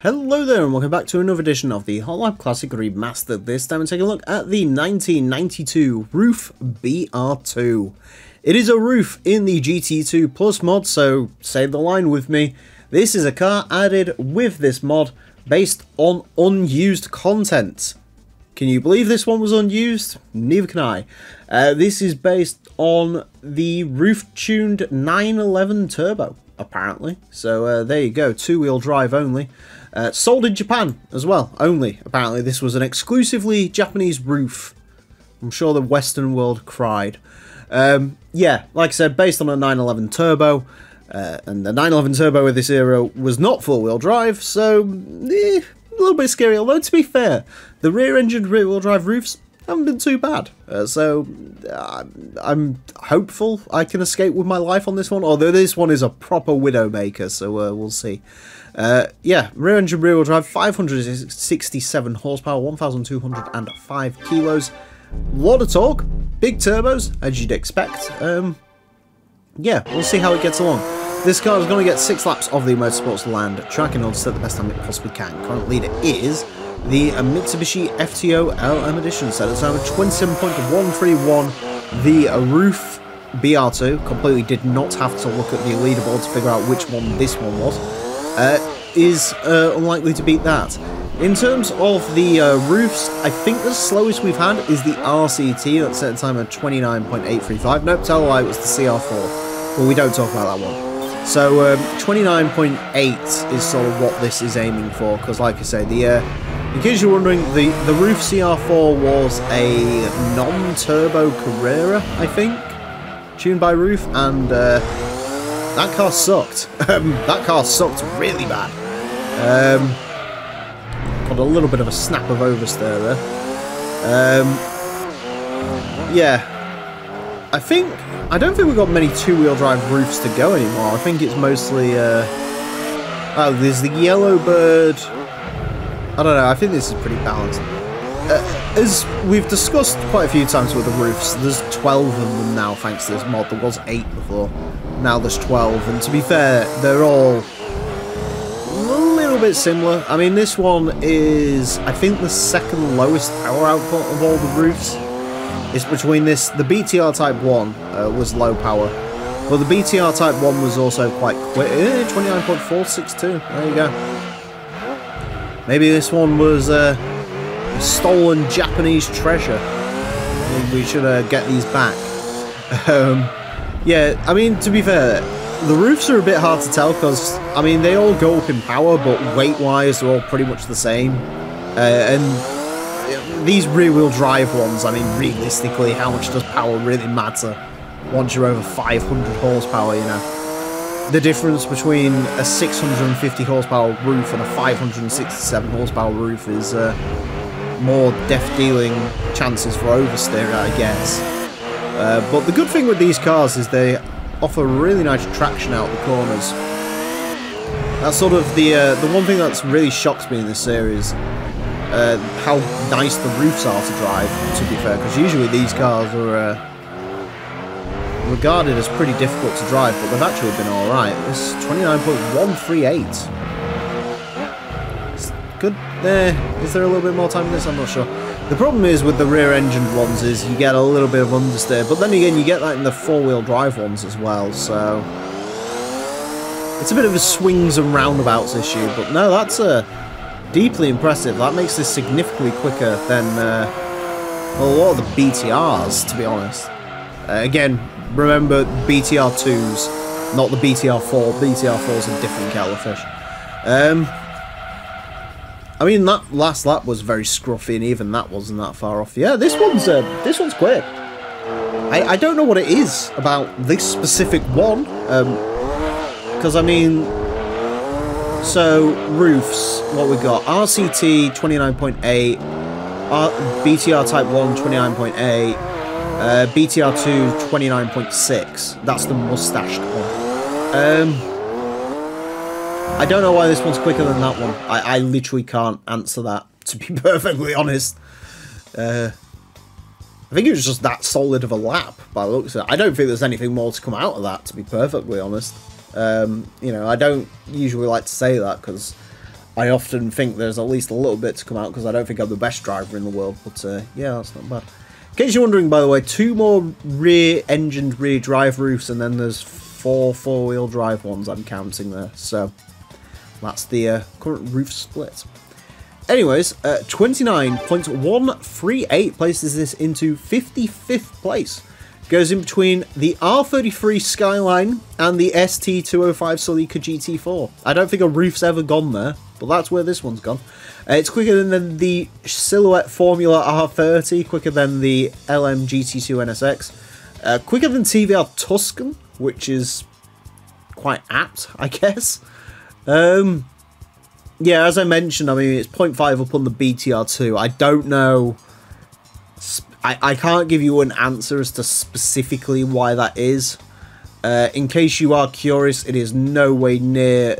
Hello there and welcome back to another edition of the Hot Lap Classic Remastered. This time we're taking a look at the 1992 RUF BR2. It is a RUF in the GT2 Plus mod, so say the line with me. This is a car added with this mod based on unused content. Can you believe this one was unused? Neither can I. Uh, this is based on the RUF-tuned 911 Turbo, apparently. So uh, there you go, two-wheel drive only. Uh, sold in Japan as well, only. Apparently this was an exclusively Japanese RUF. I'm sure the Western world cried. Um, yeah, like I said, based on a 911 Turbo. Uh, and the 911 Turbo with this era was not four-wheel drive, so eh, a little bit scary. Although, to be fair, the rear-engined rear-wheel drive RUFs haven't been too bad. Uh, so uh, I'm hopeful I can escape with my life on this one, although this one is a proper Widowmaker, so uh, we'll see. Uh, yeah, rear engine rear wheel drive, 567 horsepower, 1,205 kilos. Lot of torque, big turbos, as you'd expect. Um, yeah, we'll see how it gets along. This car is going to get six laps of the Motorsports Land track in order to set the best time it possibly can. Current leader is the Mitsubishi FTO LM Edition, set at of 27.131. The RUF BR2 completely did not have to look at the leaderboard to figure out which one this one was uh, is uh, unlikely to beat that. In terms of the uh, RUFs, I think the slowest we've had is the RCT, that's set a time of 29.835. Nope, tell a lie, it was the CR4. Well, we don't talk about that one. So, um, 29.8 is sort of what this is aiming for, because like I say, the uh, in case you're wondering, the, the RUF CR4 was a non-turbo Carrera, I think, tuned by RUF, and uh, that car sucked. Um, that car sucked really bad. Um, got a little bit of a snap of oversteer there. Um, yeah. I think... I don't think we've got many two-wheel drive RUFs to go anymore. I think it's mostly... Uh, oh, there's the Yellowbird... I don't know, I think this is pretty balanced. Uh, as we've discussed quite a few times with the RUFs, there's 12 of them now thanks to this mod. There was 8 before now there's 12, and to be fair, they're all a little bit similar. I mean, this one is, I think, the second lowest power output of all the RUFs. It's between this, the BTR Type 1 uh, was low power, but the BTR Type 1 was also quite quick, eh, 29.462, there you go. Maybe this one was uh, a stolen Japanese treasure. Maybe we should uh, get these back. Um, yeah, I mean, to be fair, the RUFs are a bit hard to tell because, I mean, they all go up in power, but weight-wise, they're all pretty much the same. Uh, and these rear-wheel drive ones, I mean, realistically, how much does power really matter once you're over 500 horsepower, you know? The difference between a 650 horsepower RUF and a 567 horsepower RUF is uh, more death-dealing chances for oversteer, I guess. Uh, but the good thing with these cars is they offer really nice traction out the corners. That's sort of the uh, the one thing that's really shocks me in this series. Uh, how nice the RUFs are to drive, to be fair, because usually these cars are uh, regarded as pretty difficult to drive, but they've actually been alright. This 29.138. It's good there. Is there a little bit more time in this? I'm not sure. The problem is with the rear-engined ones is you get a little bit of understeer, but then again you get that in the four-wheel drive ones as well, so... It's a bit of a swings and roundabouts issue, but no, that's uh, deeply impressive. That makes this significantly quicker than uh, well, a lot of the BTRs, to be honest. Uh, again, remember BTR2s, not the BTR4. BTR4 is a different kettle of fish. Um, I mean, that last lap was very scruffy, and even that wasn't that far off. Yeah, this one's uh, this one's quick. I, I don't know what it is about this specific one, because um, I mean, so RUFs, what we got? RCT 29.8, BTR Type 1 29.8, uh, BTR2 29.6. That's the mustached one. Um, I don't know why this one's quicker than that one. I, I literally can't answer that, to be perfectly honest. Uh, I think it was just that solid of a lap by the looks of it. I don't think there's anything more to come out of that, to be perfectly honest. Um, you know, I don't usually like to say that because I often think there's at least a little bit to come out because I don't think I'm the best driver in the world. But uh, yeah, that's not bad. In case you're wondering, by the way, two more rear-engined rear drive RUFs, and then there's four four-wheel drive ones I'm counting there. So that's the uh, current RUF split. Anyways, uh, 29.138 places this into 55th place. Goes in between the R33 Skyline and the ST205 Celica GT4. I don't think a RUF's ever gone there, but that's where this one's gone. Uh, it's quicker than the Silhouette Formula R30, quicker than the LM GT2 NSX, uh, quicker than TVR Tuscan, which is quite apt, I guess. Um, yeah, as I mentioned, I mean, it's 0.5 up on the BTR2. I don't know... I, I can't give you an answer as to specifically why that is. Uh, in case you are curious, it is no way near...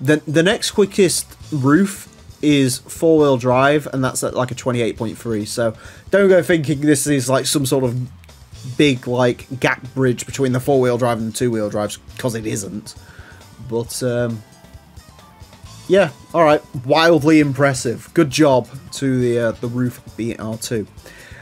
The, the next quickest RUF is four-wheel drive, and that's at like a 28.3, so don't go thinking this is like some sort of big like gap bridge between the four-wheel drive and the two-wheel drives, because it isn't. But, um, yeah, all right, wildly impressive. Good job to the uh, the RUF BR2.